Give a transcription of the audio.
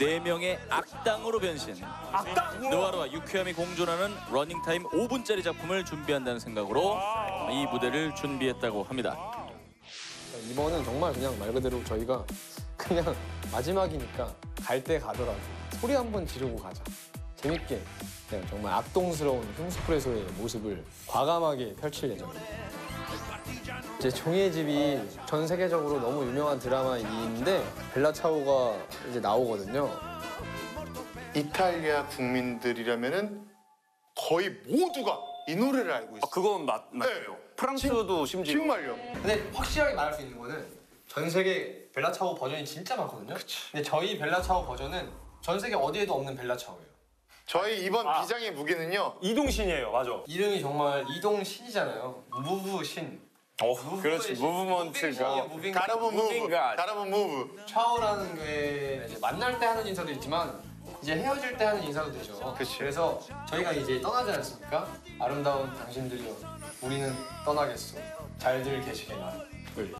네 명의 악당으로 변신. 악당? 느와르와 유쾌함이 공존하는 러닝타임 5분짜리 작품을 준비한다는 생각으로 이 무대를 준비했다고 합니다. 이번은 정말 그냥 말 그대로 저희가 그냥 마지막이니까 갈 때 가더라도 소리 한번 지르고 가자. 재밌게 그냥 정말 악동스러운 흉수프레소의 모습을 과감하게 펼칠 예정입니다. 이제 종이의 집이 전 세계적으로 너무 유명한 드라마인데 벨라 차오가 이제 나오거든요. 이탈리아 국민들이라면은 거의 모두가 이 노래를 알고 있어요. 그건 맞, 맞아요. 네. 프랑스도 심지어. 정말요. 근데 확실하게 말할 수 있는 거는 전 세계 벨라 차오 버전이 진짜 많거든요. 근데 저희 벨라 차오 버전은 전 세계 어디에도 없는 벨라 차오예요. 저희 이번 아. 비장의 무게는요. 이동신이에요, 맞아. 이름이 정말 이동 신이잖아요. 무브 신. 어, 그렇지, 무브먼트가. 무빙- 가라본 무브. 무빙가. 가라본 무브. 차오라는 게 이제 만날 때 하는 인사도 있지만 이제 헤어질 때 하는 인사도 되죠. 그치. 그래서 저희가 이제 떠나지 않습니까? 아름다운 당신들이여, 우리는 떠나겠소. 잘들 계시게나.